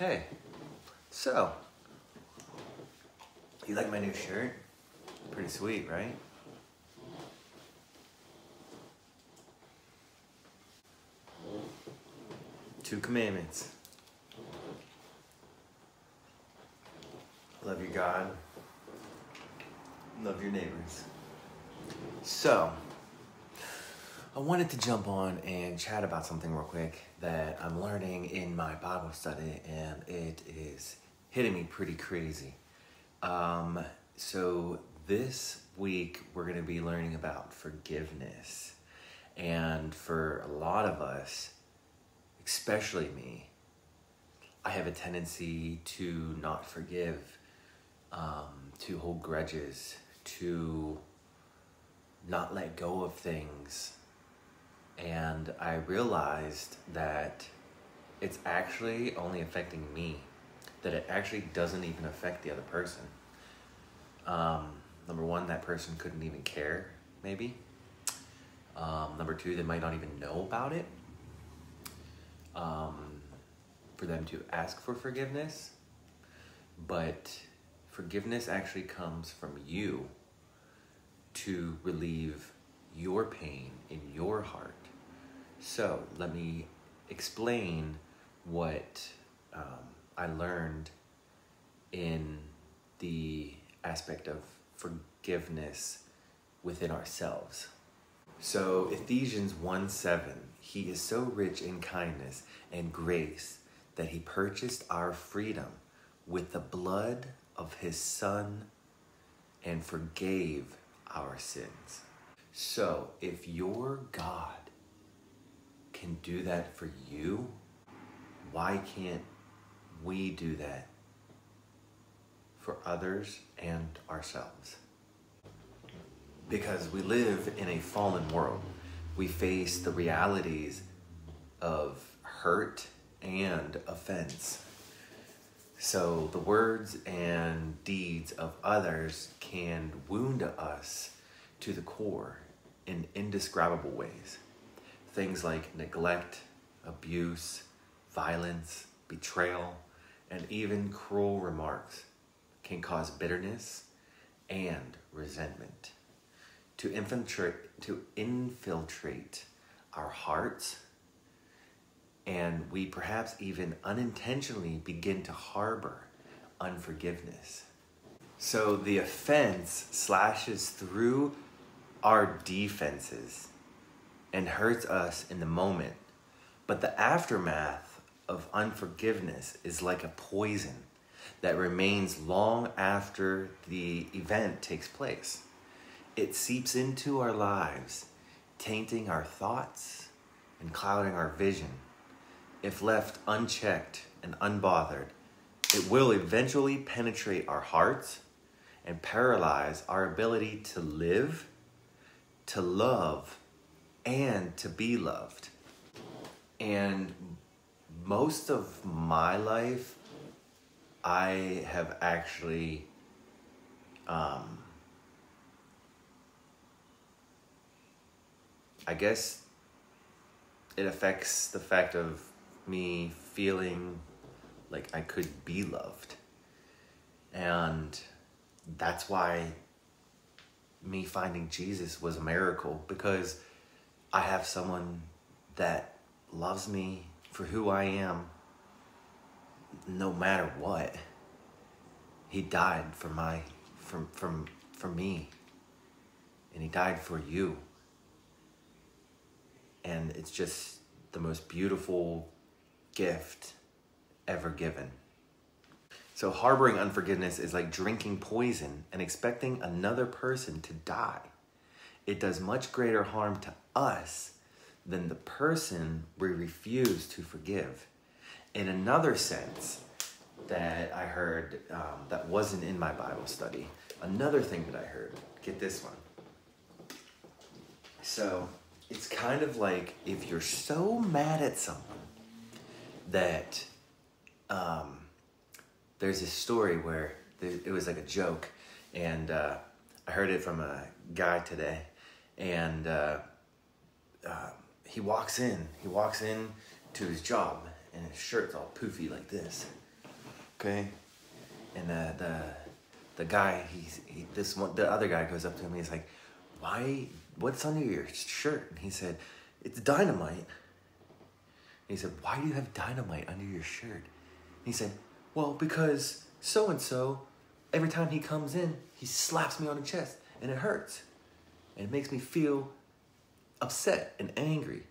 Hey, so, you like my new shirt? Pretty sweet, right? Two commandments. Love your God. Love your neighbors. So, I wanted to jump on and chat about something real quick that I'm learning in my Bible study, and it is hitting me pretty crazy. Um, so, this week we're going to be learning about forgiveness. And for a lot of us, especially me, I have a tendency to not forgive, um, to hold grudges, to not let go of things. And I realized that it's actually only affecting me, that it actually doesn't even affect the other person. Um, number one, that person couldn't even care, maybe. Um, number two, they might not even know about it. Um, for them to ask for forgiveness, but forgiveness actually comes from you to relieve your pain in your heart. So, let me explain what um, I learned in the aspect of forgiveness within ourselves. So, Ephesians 1 7, He is so rich in kindness and grace that He purchased our freedom with the blood of His Son and forgave our sins. So, if your God can do that for you, why can't we do that for others and ourselves? Because we live in a fallen world. We face the realities of hurt and offense. So the words and deeds of others can wound us to the core in indescribable ways. Things like neglect, abuse, violence, betrayal, and even cruel remarks can cause bitterness and resentment to infiltrate to infiltrate our hearts and we perhaps even unintentionally begin to harbor unforgiveness. So the offense slashes through our defenses and hurts us in the moment, but the aftermath of unforgiveness is like a poison that remains long after the event takes place. It seeps into our lives, tainting our thoughts and clouding our vision if left unchecked and unbothered, it will eventually penetrate our hearts and paralyze our ability to live, to love, and to be loved. And most of my life, I have actually um, I guess it affects the fact of me feeling like I could be loved. And that's why me finding Jesus was a miracle because I have someone that loves me for who I am no matter what. He died for my from from for me. And he died for you. And it's just the most beautiful gift ever given. So, harboring unforgiveness is like drinking poison and expecting another person to die. It does much greater harm to us than the person we refuse to forgive. In another sense, that I heard um, that wasn't in my Bible study, another thing that I heard, get this one. So, it's kind of like if you're so mad at someone that um, there's this story where there, it was like a joke, and uh, I heard it from a guy today, and uh, uh, he walks in. He walks in to his job, and his shirt's all poofy like this, Okay, and the the the guy he's he, this one the other guy goes up to him. He's like, "Why? What's under your shirt?" And he said, "It's dynamite." And he said, "Why do you have dynamite under your shirt?" And he said, "Well, because so and so, every time he comes in, he slaps me on the chest, and it hurts, and it makes me feel upset and angry.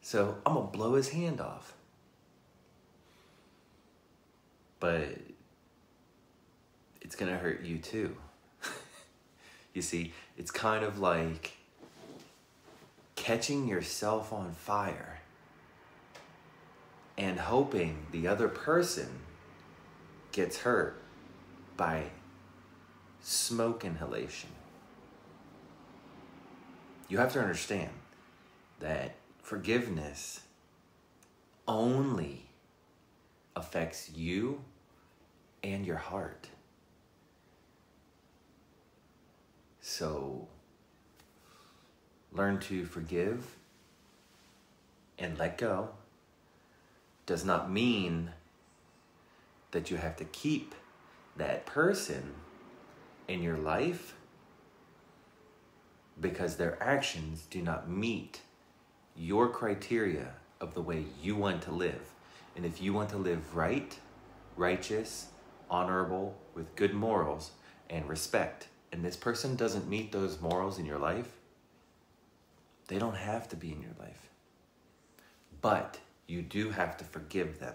So I'm gonna blow his hand off." but it's gonna hurt you too. you see, it's kind of like catching yourself on fire and hoping the other person gets hurt by smoke inhalation. You have to understand that forgiveness only affects you and your heart. So learn to forgive and let go does not mean that you have to keep that person in your life because their actions do not meet your criteria of the way you want to live. And if you want to live right, righteous, honorable, with good morals and respect, and this person doesn't meet those morals in your life, they don't have to be in your life. But you do have to forgive them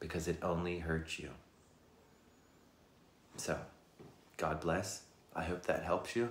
because it only hurts you. So, God bless. I hope that helps you.